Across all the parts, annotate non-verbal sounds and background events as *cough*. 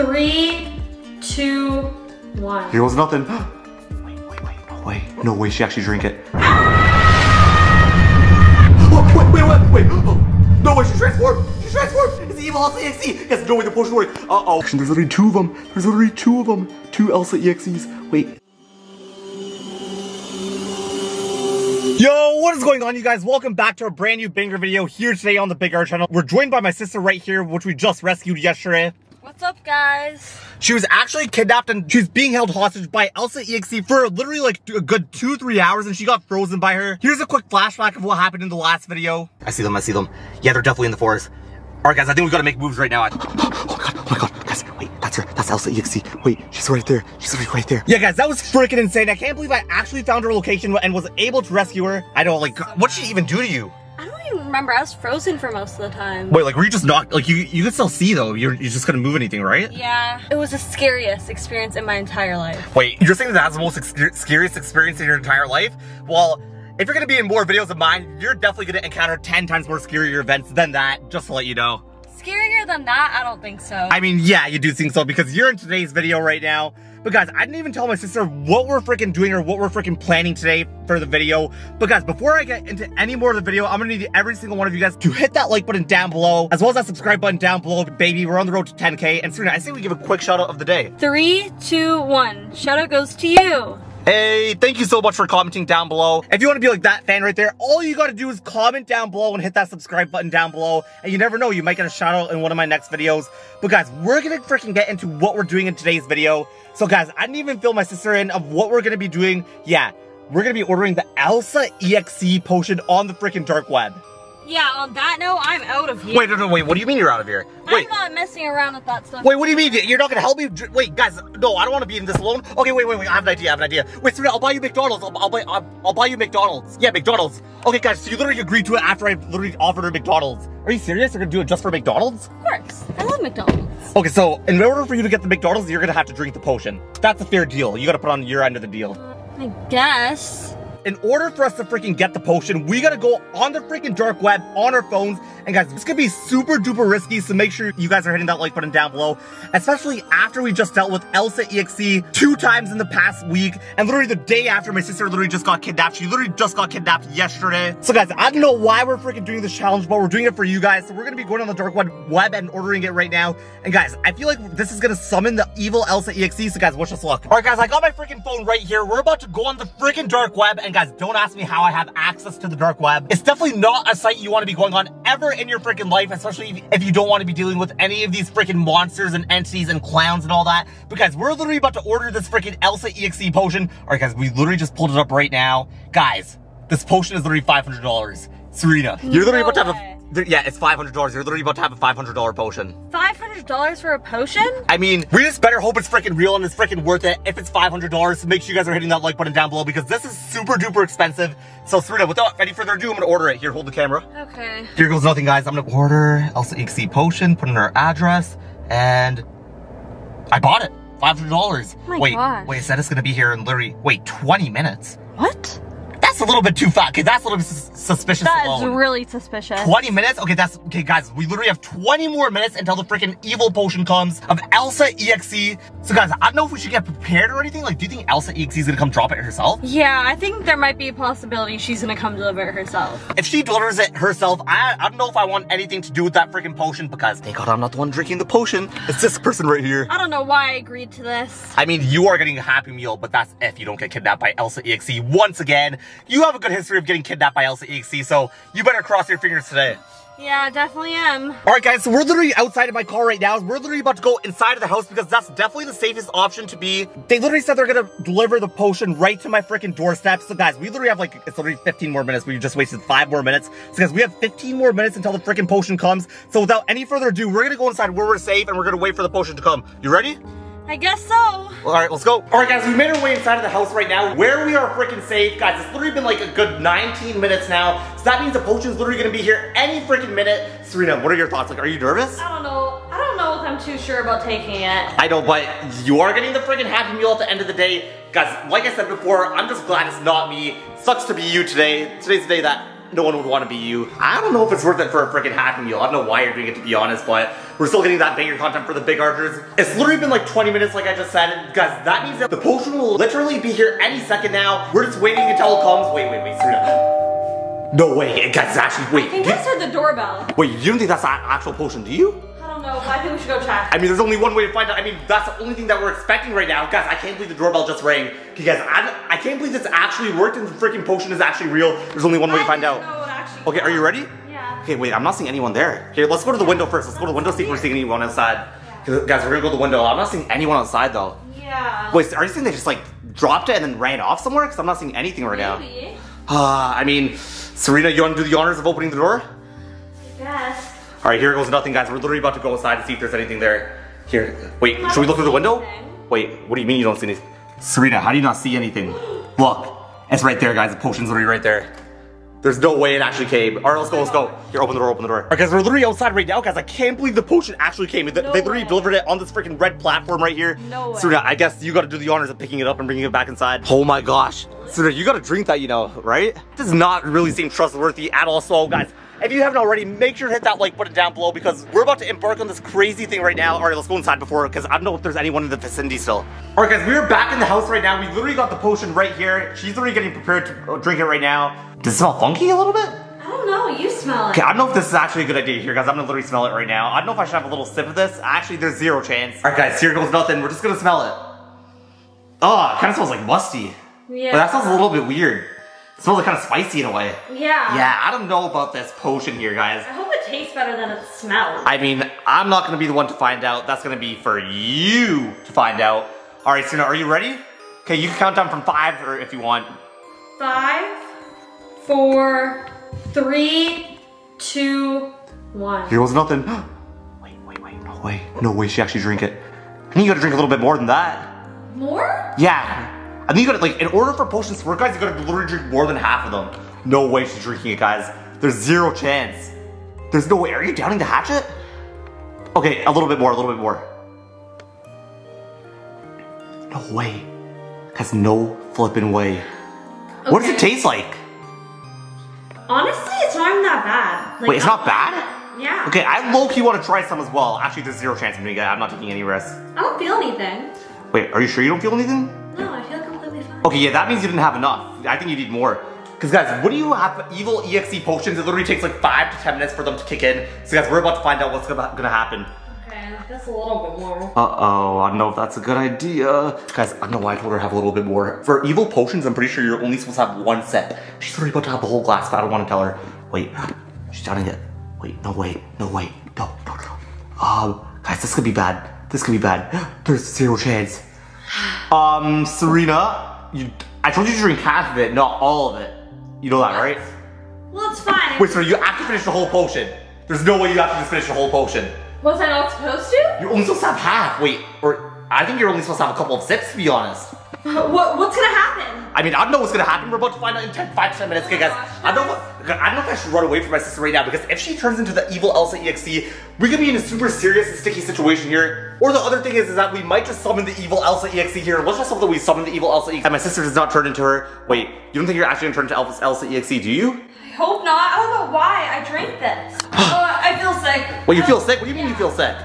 Three, two, one. Here was nothing. *gasps* wait, wait, wait. No way. No way she actually drank it. *gasps* oh, wait, wait, wait, wait. *gasps* No way, she transformed. She transformed. It's the evil Elsa EXE. Yes, no way the potion worked. Uh-oh. There's literally two of them. There's literally two of them. Two Elsa EXEs. Wait. Yo, what is going on you guys? Welcome back to a brand new banger video here today on the Big Arj channel. We're joined by my sister right here, which we just rescued yesterday. What's up, guys? She was actually kidnapped and she's being held hostage by Elsa EXE for literally like a good two, three hours and she got frozen by her. Here's a quick flashback of what happened in the last video. I see them, I see them. Yeah, they're definitely in the forest. All right, guys, I think we gotta make moves right now. Oh God, oh my God, guys, wait, that's her, that's Elsa EXE. Wait, she's right there, she's right there. Yeah, guys, that was freaking insane. I can't believe I actually found her location and was able to rescue her. I know, like, what'd she even do to you? I don't even remember. I was frozen for most of the time. Wait, like, were you just not, like, you you could still see though. You're, you just couldn't move anything, right? Yeah, it was the scariest experience in my entire life. Wait, you're saying that's the most ex scariest experience in your entire life? Well, if you're gonna be in more videos of mine, you're definitely gonna encounter 10 times more scarier events than that, just to let you know. Scarier than that? I don't think so. I mean, yeah, you do think so because you're in today's video right now. But guys, I didn't even tell my sister what we're freaking doing or what we're freaking planning today for the video. But guys, before I get into any more of the video, I'm gonna need every single one of you guys to hit that like button down below, as well as that subscribe button down below. Baby, we're on the road to 10K. And Serena, I think we give a quick shout out of the day. Three, two, one. Shout out goes to you. Hey, thank you so much for commenting down below. If you want to be like that fan right there, all you got to do is comment down below and hit that subscribe button down below. And you never know, you might get a shout out in one of my next videos. But guys, we're going to freaking get into what we're doing in today's video. So guys, I didn't even fill my sister in of what we're going to be doing. Yeah, we're going to be ordering the Elsa EXE potion on the freaking dark web. Yeah, on that note, I'm out of here. Wait, no, no, wait. What do you mean you're out of here? Wait. I'm not messing around with that stuff. Wait, what do you mean? You're not gonna help me? Wait, guys, no, I don't want to be in this alone. Okay, wait, wait, wait. I have an idea. I have an idea. Wait, Serena, I'll buy you McDonald's. I'll, I'll buy, I'll, I'll, buy you McDonald's. Yeah, McDonald's. Okay, guys, so you literally agreed to it after I literally offered her McDonald's. Are you serious? You're gonna do it just for McDonald's? Of course. I love McDonald's. Okay, so in order for you to get the McDonald's, you're gonna have to drink the potion. That's a fair deal. You gotta put on your end of the deal. I guess in order for us to freaking get the potion, we gotta go on the freaking dark web on our phones. And guys, this could be super duper risky, so make sure you guys are hitting that like button down below. Especially after we just dealt with Elsa EXE two times in the past week. And literally the day after my sister literally just got kidnapped. She literally just got kidnapped yesterday. So guys, I don't know why we're freaking doing this challenge, but we're doing it for you guys. So we're gonna be going on the dark web and ordering it right now. And guys, I feel like this is gonna summon the evil Elsa EXE. So guys, wish us luck. All right, guys, I got my freaking phone right here. We're about to go on the freaking dark web. And guys, don't ask me how I have access to the dark web. It's definitely not a site you want to be going on ever in your freaking life, especially if you don't want to be dealing with any of these freaking monsters and entities and clowns and all that. Because we're literally about to order this freaking Elsa EXE potion. All right, guys, we literally just pulled it up right now. Guys, this potion is literally $500. Serena, you're literally no about to have a yeah, it's $500. You're literally about to have a $500 potion. $500 for a potion? I mean, we just better hope it's freaking real and it's freaking worth it. If it's $500, so make sure you guys are hitting that like button down below because this is super duper expensive. So Serena, without any further ado, I'm gonna order it. Here, hold the camera. Okay. Here goes nothing, guys. I'm gonna order Elsa EXE potion, put in our address, and I bought it. $500. Oh wait, gosh. wait, it said it's gonna be here in literally, wait, 20 minutes. What? That's a little bit too fast, because that's a little bit suspicious That alone. is really suspicious. 20 minutes? Okay, that's, okay guys, we literally have 20 more minutes until the freaking evil potion comes of Elsa EXE. So guys, I don't know if we should get prepared or anything. Like, do you think Elsa EXE is gonna come drop it herself? Yeah, I think there might be a possibility she's gonna come deliver it herself. If she delivers it herself, I, I don't know if I want anything to do with that freaking potion because thank god I'm not the one drinking the potion. It's this person right here. I don't know why I agreed to this. I mean, you are getting a happy meal, but that's if you don't get kidnapped by Elsa EXE once again. You have a good history of getting kidnapped by Elsa EXE, so you better cross your fingers today. Yeah, definitely am. Alright guys, so we're literally outside of my car right now. We're literally about to go inside of the house because that's definitely the safest option to be. They literally said they're gonna deliver the potion right to my freaking doorstep. So guys, we literally have like, it's literally 15 more minutes. We just wasted five more minutes. So guys, we have 15 more minutes until the freaking potion comes. So without any further ado, we're gonna go inside where we're safe and we're gonna wait for the potion to come. You ready? I guess so. All right, let's go. All right, guys, we made our way inside of the house right now where we are freaking safe. Guys, it's literally been like a good 19 minutes now. So that means the potion's literally gonna be here any freaking minute. Serena, what are your thoughts? Like, are you nervous? I don't know. I don't know if I'm too sure about taking it. I know, but you are getting the freaking Happy Meal at the end of the day. Guys, like I said before, I'm just glad it's not me. Sucks to be you today. Today's the day that no one would want to be you. I don't know if it's worth it for a freaking happy meal. I don't know why you're doing it to be honest, but we're still getting that banger content for the big archers. It's literally been like 20 minutes like I just said. Guys, that means that the potion will literally be here any second now. We're just waiting until it comes. Wait, wait, wait, Serena. No way, it guys, actually, wait. I think you- I heard the doorbell. wait, you don't think that's an actual potion, do you? I don't know, but I think we should go check. I mean, there's only one way to find out. I mean, that's the only thing that we're expecting right now. Guys, I can't believe the doorbell just rang. Guys, I, I can't believe this actually worked and the freaking potion is actually real. There's only one way to find out. Okay, are you ready? Yeah. Okay, wait, I'm not seeing anyone there. Okay, let's go to the window first. Let's go to the window, see if we're seeing anyone outside. 'Cause, Guys, we're gonna go to the window. I'm not seeing anyone outside though. Yeah. Wait, are you saying they just like dropped it and then ran off somewhere? Because I'm not seeing anything right now. Maybe. Uh, I mean, Serena, you wanna do the honors of opening the door? All right, here goes nothing, guys. We're literally about to go outside to see if there's anything there. Here, wait, should we look through the window? Wait, what do you mean you don't see anything? Serena, how do you not see anything? Look, it's right there, guys. The potion's literally right there. There's no way it actually came. All right, let's go, let's go. Here, open the door, open the door. All right, guys, we're literally outside right now, guys. I can't believe the potion actually came. They, No they literally way. delivered it on this freaking red platform right here. No way. Serena, I guess you gotta do the honors of picking it up and bringing it back inside. Oh my gosh. Serena, you gotta drink that, you know, right? Does not really seem trustworthy at all. So, guys, if you haven't already, make sure to hit that like button down below because we're about to embark on this crazy thing right now. All right, let's go inside before, because I don't know if there's anyone in the vicinity still. All right, guys, we're back in the house right now. We literally got the potion right here. She's literally getting prepared to uh, drink it right now. Does it smell funky a little bit? I don't know, you smell it. Okay, I don't know if this is actually a good idea here, guys. I'm gonna literally smell it right now. I don't know if I should have a little sip of this. Actually, there's zero chance. All right, guys, here goes nothing. We're just gonna smell it. Oh, it kind of smells like musty. Yeah. But that sounds a little bit weird. It smells like kind of spicy in a way. Yeah. Yeah, I don't know about this potion here, guys. I hope it tastes better than it smells. I mean, I'm not gonna be the one to find out. That's gonna be for you to find out. All right, Suna, are you ready? Okay, you can count down from five, or if you want. Five, four, three, two, one. Here was nothing. *gasps* wait, wait, wait, no way. No way she actually drink it. I think you gotta drink a little bit more than that. More? Yeah. I think you gotta, like, in order for potions to work, guys, you gotta literally drink more than half of them. No way she's drinking it, guys. There's zero chance. There's no way. Are you downing the hatchet? Okay, a little bit more, a little bit more. No way. Has no flipping way. Okay. What does it taste like? Honestly, it's not even that bad. Like, Wait, it's not bad? Yeah. Okay, I low-key want to try some as well. Actually, there's zero chance I'm doing it. I'm not taking any risks. I don't feel anything. Wait, are you sure you don't feel anything? No, I feel. Okay, yeah, that means you didn't have enough. I think you need more. Because guys, what do you have evil EXE potions? It literally takes like five to ten minutes for them to kick in. So guys, we're about to find out what's gonna, gonna happen. Okay, that's a little bit more. Uh-oh, I don't know if that's a good idea. Guys, I don't know why I told her to have a little bit more. For evil potions, I'm pretty sure you're only supposed to have one set. She's already about to have the whole glass, but I don't want to tell her. Wait, she's downing it. Wait, no, wait, no, wait, no, no, no. Um, guys, this could be bad. This could be bad. *gasps* There's zero chance. Um, Serena, you, I told you to drink half of it, not all of it. You know that, right? Well, it's fine. Wait, so you have to finish the whole potion. There's no way you have to just finish the whole potion. Was I not supposed to? You're only supposed to have half. Wait, or I think you're only supposed to have a couple of sips, to be honest. What, what's gonna happen? I mean, I don't know what's gonna happen. We're about to find out in 10, 5 10 minutes. Oh okay, guys. I don't know. What, I don't know if I should run away from my sister right now because if she turns into the evil Elsa EXE, we could be in a super serious and sticky situation here. Or the other thing is, is that we might just summon the evil Elsa EXE here. Let's just hope that we summon the evil Elsa EXE and my sister does not turn into her. Wait, you don't think you're actually gonna turn into Elsa, Elsa EXE, do you? I hope not. I don't know why I drank this. oh, *gasps* I feel sick. Wait, you feel Oh, sick? What do you mean you feel sick?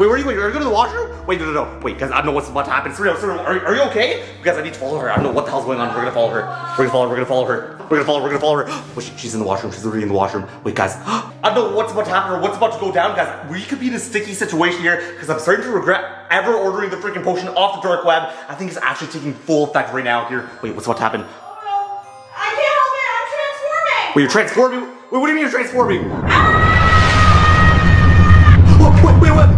Wait, where are you going? Are you going to the washroom? Wait, no, no, no. Wait, guys, I don't know what's about to happen. Serena, Serena, are, are you okay? Guys, I need to follow her. I don't know what the hell's going on. We're gonna follow her. We're gonna follow her. We're gonna follow her. We're gonna follow her. We're gonna follow her. *gasps* Wait, she- she's in the washroom. She's literally in the washroom. Wait, guys, *gasps* I don't know what's about to happen or what's about to go down, guys. We could be in a sticky situation here because I'm starting to regret ever ordering the freaking potion off the dark web. I think it's actually taking full effect right now here. Wait, what's about to happen? Oh no. I can't help it. I'm transforming. Wait, you're transforming? Wait, what do you mean you're transforming? Oh,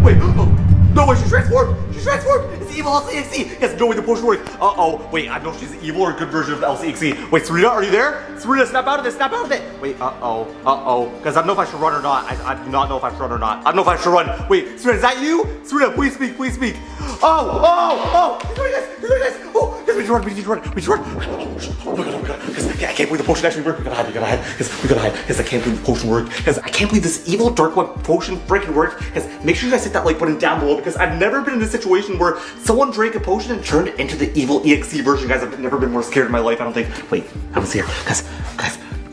wait, *gasps* no way, she's transformed. She's transformed. It's the evil EXE. Yes, no way the potion works. Uh-oh. Wait, I know she's the evil or good version of Elsa EXE. Wait, Serena, are you there? Serena, snap out of this, snap out of it. Wait, uh-oh, uh-oh. Guys, I don't know if I should run or not. I, I do not know if I should run or not. I don't know if I should run. Wait, Serena, is that you? Serena, please speak, please speak. Oh, oh, oh. He's doing this, he's doing this. Oh, we need to run, we need to run, we need to run. Oh my god, oh my god. Guys, I can't believe the potion actually worked. We gotta hide, we gotta hide. Guys, we gotta hide. Guys, I can't believe the potion worked. Guys, I can't believe this evil dark web potion freaking worked. Guys, make sure you guys hit that like button down below because I've never been in a situation where someone drank a potion and turned into the evil EXE version. Guys, I've never been more scared in my life, I don't think. Wait, I don't see her. Guys, guys,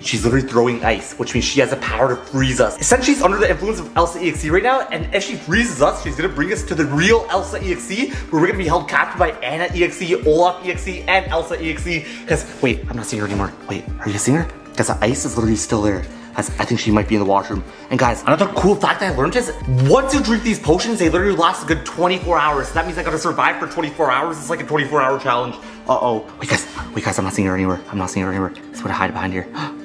she's literally throwing ice, which means she has the power to freeze us. Essentially, she's under the influence of Elsa EXE right now, and if she freezes us, she's gonna bring us to the real Elsa EXE, where we're gonna be held captive by Anna EXE, Olaf EXE, and Elsa EXE. Because, wait, I'm not seeing her anymore. Wait, are you seeing her? Because the ice is literally still there. I think she might be in the washroom. And guys, another cool fact I learned is once you drink these potions, they literally last a good 24 hours. So that means I gotta survive for 24 hours. It's like a 24 hour challenge. Uh-oh. Wait guys, wait guys, I'm not seeing her anywhere. I'm not seeing her anywhere. Let's put a hide behind here. *gasps*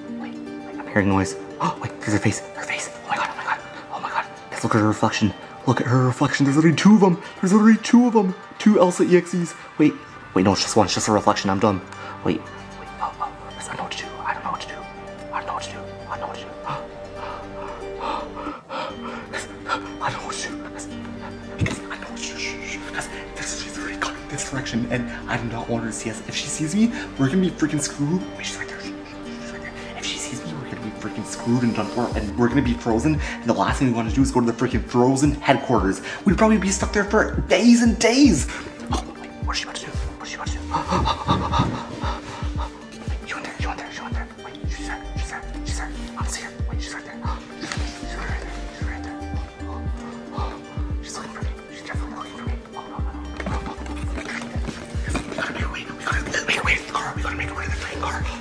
hearing noise. Oh, wait, there's her face, her face. Oh my god, oh my god, oh my god. Guys, look at her reflection. Look at her reflection. There's literally two of them. There's literally two of them. Two Elsa EXEs. Wait, wait, no, it's just one. It's just a reflection. I'm done. Wait, wait, oh, oh. I don't know what to do. I don't know what to do. I don't know what to do. I don't know what to do. *gasps* I don't know what to do. I know what to do. Shh. This she's already gone this direction, and I do not want her to see us. If she sees me, we're gonna be freaking screwed. Wait, she's right screwed and done for, and we're gonna be frozen. And the last thing we want to do is go to the freaking frozen headquarters. We'd probably be stuck there for days and days. *gasps* Wait, what's she about to do? What's she about to do? *gasps* You there? In there? In there? Wait, she's there. She's there. She's there. I don't see her. Wait, *gasps* she's right there. She's right there. She's. She's looking for me. She's definitely looking for me. Oh. We gotta make a way. We gotta make way car. We gotta make way to the train car.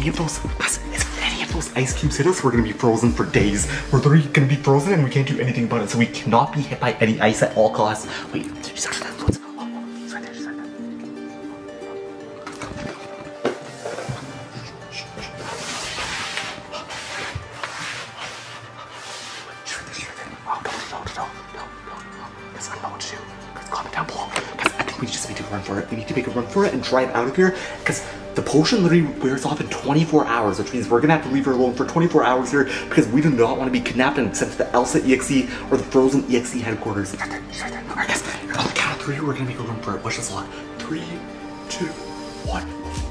Any of those, if any of those ice cubes hit us, we're gonna be frozen for days. We're literally gonna be frozen and we can't do anything about it. So we cannot be hit by any ice at all costs. Wait, she's under the influence. Oh, she's right there, she's right there. Down below. I think we just need to run for it. We need to make a run for it and drive out of here. Because the potion literally wears off in 24 hours, which means we're gonna have to leave her alone for 24 hours here because we do not want to be kidnapped and sent to the Elsa EXE or the Frozen EXE headquarters. She's right there, she's right there. Alright, guys, on oh, the count of three, we're gonna make a run for it. Wish us luck. Three, two, one.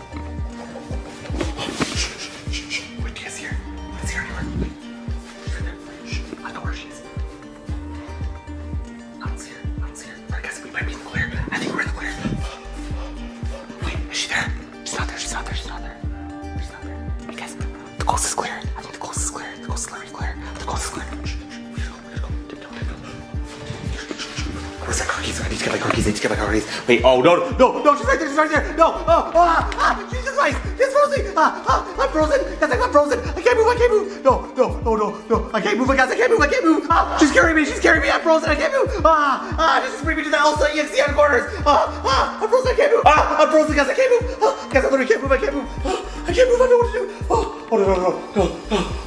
Need to get my keys. I need to get car. Wait, oh no, no, no, she's right there. She's right there. No, oh, ah, ah, Jesus Christ, she's frozen. Ah, ah, I'm frozen. Guys, I'm frozen. I can't move. I can't move. No, no, no, no, no. I can't move. Guys, I can't move. I can't move. Ah, she's carrying me. She's carrying me. I'm frozen. I can't move. Ah, ah, just bring me to the Elsa EXE headquarters. Ah, ah, I'm frozen. I can't move. Ah, I'm frozen. Guys, I can't move. Ah, guys, I literally can't move. I can't move. Ah, I can't move. I don't know what to do. Oh, oh no, no, no, no, no.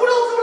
Literally can't